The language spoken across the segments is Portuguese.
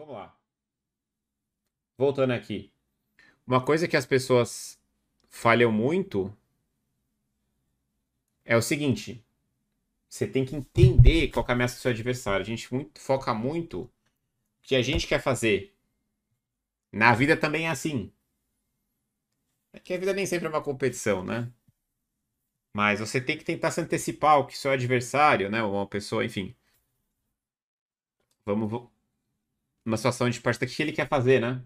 vamos lá. Voltando aqui. Uma coisa que as pessoas falham muito é o seguinte. Você tem que entender qual é a ameaça do seu adversário. A gente muito, foca muito o que a gente quer fazer. Na vida também é assim. É que a vida nem sempre é uma competição, né? Mas você tem que tentar se antecipar o que seu adversário, né? Uma pessoa, enfim. Vamos. Uma situação de partida, o que ele quer fazer, né?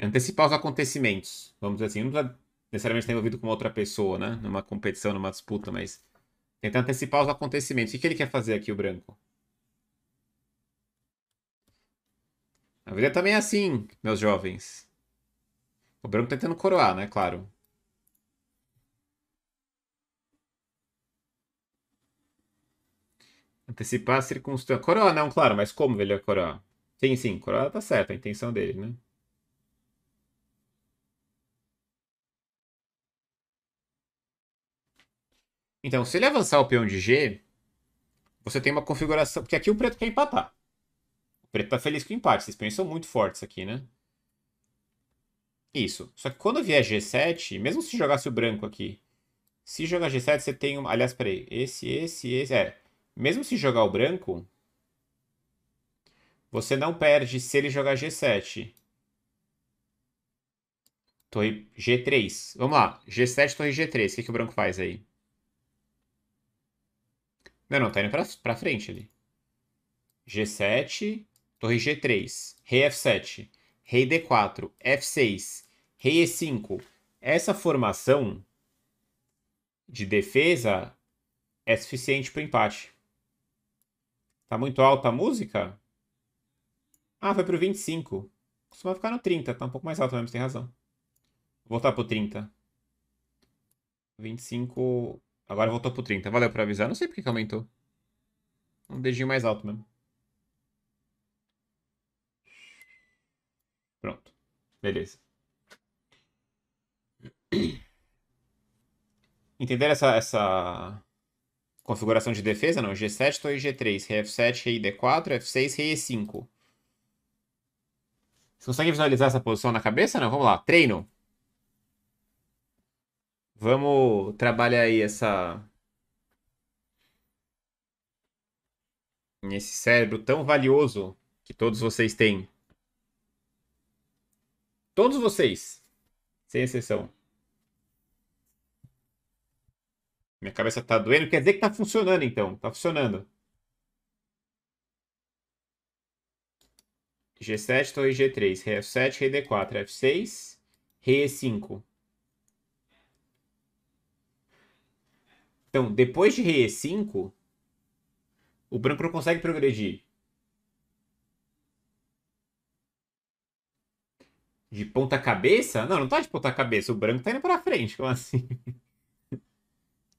Antecipar os acontecimentos. Vamos dizer assim. Não precisa necessariamente estar envolvido com outra pessoa, né? Numa competição, numa disputa, mas. Tentar antecipar os acontecimentos. O que ele quer fazer aqui, o branco? A vida também é assim, meus jovens. O branco tentando coroar, né? Claro. Antecipar a circunstância. Coroa não, claro, mas como ele vai coroar? Sim, sim, coroa tá certo, a intenção dele, né? Então, se ele avançar o peão de G, você tem uma configuração. Porque aqui o preto quer empatar. O preto tá feliz com o empate. Esses peões são muito fortes aqui, né? Isso. Só que quando vier G7, mesmo se jogasse o branco aqui, se jogar G7, você tem um. Aliás, peraí. Esse, esse, esse. É. Mesmo se jogar o branco, você não perde se ele jogar G7. Torre G3. Vamos lá. G7, torre G3. O que, que o branco faz aí? Não, não. Tá indo pra, pra frente ali. G7, torre G3. Rei F7. Rei D4. F6. Rei E5. Essa formação de defesa é suficiente para o empate. Tá muito alta a música? Ah, foi pro 25. Costuma ficar no 30, tá um pouco mais alto mesmo, você tem razão. Vou voltar pro 30. 25. Agora voltou pro 30. Valeu por avisar. Não sei porque que aumentou. Um dedinho mais alto mesmo. Pronto. Beleza. Entenderam essa, essa configuração de defesa? Não. G7, torre G3, rei F7, rei D4, F6, rei E5. Você consegue visualizar essa posição na cabeça? Não? Vamos lá. Treino. Vamos trabalhar aí essa... Esse cérebro tão valioso que todos vocês têm. Todos vocês. Sem exceção. Minha cabeça tá doendo, quer dizer que tá funcionando então. Tá funcionando. G7, torre G3, rei F7, rei D4, F6, rei E5. Então, depois de rei E5, o branco não consegue progredir. De ponta cabeça? Não, não tá de ponta cabeça. O branco tá indo pra frente. Como assim?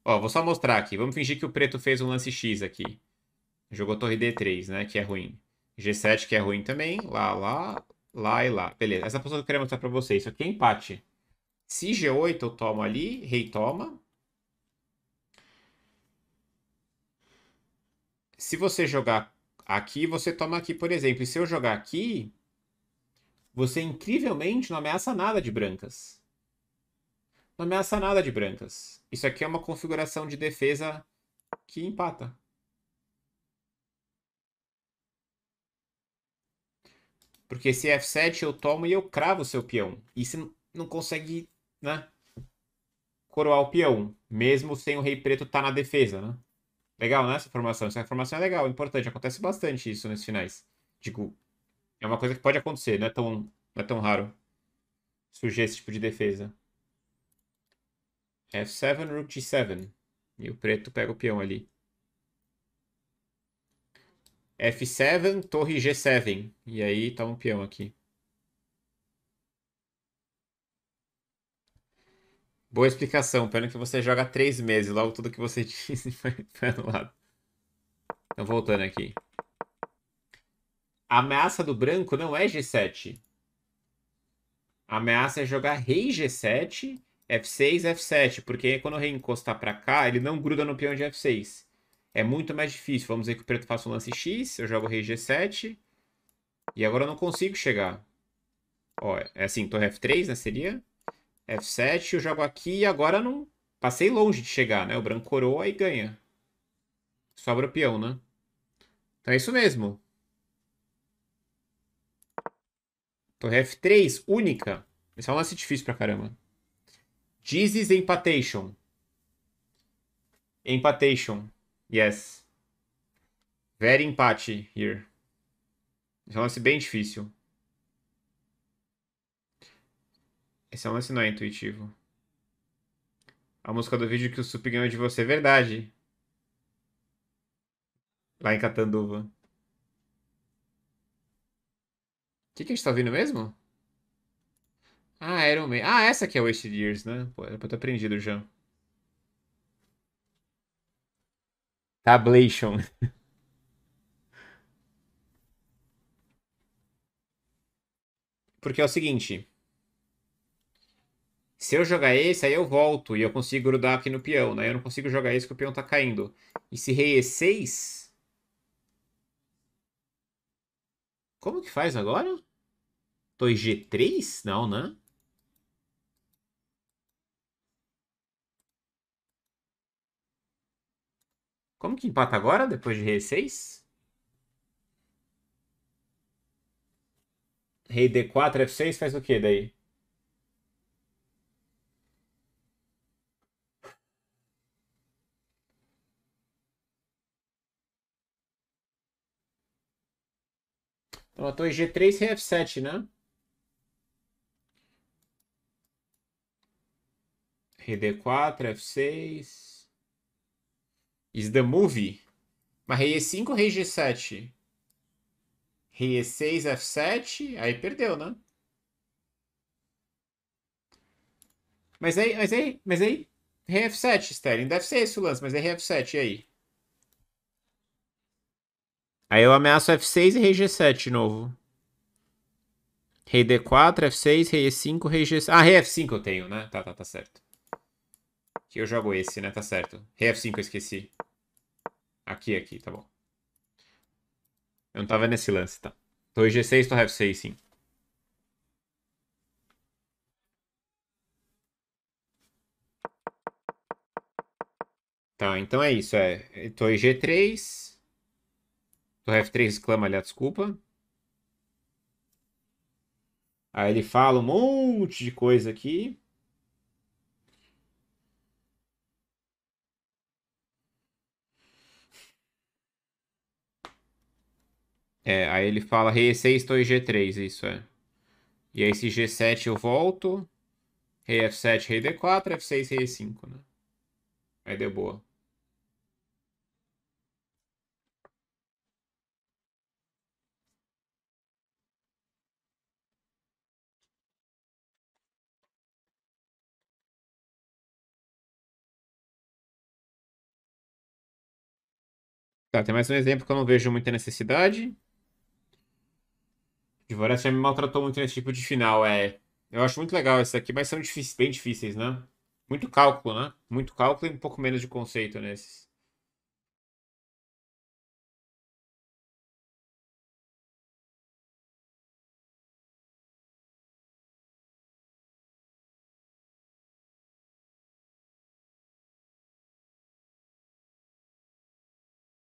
Ó, vou só mostrar aqui. Vamos fingir que o preto fez um lance X aqui. Jogou torre D3, né? Que é ruim. G7 que é ruim também. Lá, lá, lá e lá. Beleza. Essa posição que eu queria mostrar pra vocês. Isso aqui é empate. Se G8 eu tomo ali, rei toma. Se você jogar aqui, você toma aqui, por exemplo. E se eu jogar aqui, você incrivelmente não ameaça nada de brancas. Não ameaça nada de brancas. Isso aqui é uma configuração de defesa que empata. Porque esse F7 eu tomo e eu cravo o seu peão. E você não consegue, né? Coroar o peão. Mesmo sem o rei preto estar tá na defesa, né? Legal, né? Essa formação. Essa formação é legal, importante. Acontece bastante isso nesses finais. Digo, é uma coisa que pode acontecer, não é tão, não é tão raro surgir esse tipo de defesa. F7, Rook G7. E o preto pega o peão ali. F7, torre G7. E aí tá um peão aqui. Boa explicação. Pena que você joga três meses. Logo tudo que você disse foi, foi anulado. Então voltando aqui. A ameaça do branco não é G7. A ameaça é jogar rei G7 F6, F7, porque quando o rei encostar para cá, ele não gruda no peão de F6. É muito mais difícil. Vamos dizer que o preto faça um lance X, eu jogo rei G7, E agora eu não consigo chegar. Ó, é assim, torre F3, né? Seria F7, eu jogo aqui e agora não... Passei longe de chegar, né? O branco coroa e ganha. Sobra o peão, né? Então é isso mesmo. Torre F3, única. Esse é um lance difícil pra caramba. Jesus Empatation. Empatation. Yes. Very empate here. Esse é um lance bem difícil. Esse é um lance não é intuitivo. A música do vídeo que o Sup ganhou de você. Verdade. Lá em Catanduva. O que, que a gente tá ouvindo mesmo? Ah, Iron Man. Ah, essa aqui é Wasted Years, né? Pô, era pra eu ter aprendido já. Tablation. Porque é o seguinte. Se eu jogar esse, aí eu volto e eu consigo grudar aqui no peão, né? Eu não consigo jogar esse que o peão tá caindo. E se rei E6... Como que faz agora? 2G3? Não, né? Como que empata agora, depois de rei 6? Rei D4, F6 faz o que daí? Então, torre G3, rei F7, né? Rei D4, F6. Is the movie? Mas rei E5 ou rei G7? Rei E6, F7. Aí perdeu, né? Mas aí, mas aí, mas aí. Rei F7, Sterling. Deve ser esse o lance, mas é rei F7, e aí? Aí eu ameaço F6 e rei G7 de novo. Rei D4, F6, rei E5, rei G7. Ah, rei F5 eu tenho, né? Tá, tá, tá certo. Aqui eu jogo esse, né? Tá certo. Rei F5 eu esqueci. Aqui, aqui, tá bom. Eu não tava nesse lance, tá? Torre G6, torre F6, sim. Tá, então é isso. É torre G3. Torre F3 exclama ali desculpa. Aí ele fala um monte de coisa aqui. É, aí ele fala rei E6, torre G3, isso é. E aí esse G7 eu volto. Rei F7, rei D4, F6, rei E5, né? Aí deu boa. Tá, tem mais um exemplo que eu não vejo muita necessidade. Dvorak já me maltratou muito nesse tipo de final, é. Eu acho muito legal esse aqui, mas são difíceis, bem difíceis, né? Muito cálculo, né? Muito cálculo e um pouco menos de conceito nesses.